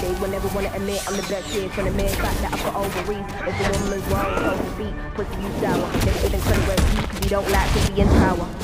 They will never wanna admit I'm the best shit from the mere fact that I've got ovaries. If a woman's wrong, so to speak, pussy you sour. Never giving credit where it's due, cause you don't like to be in power.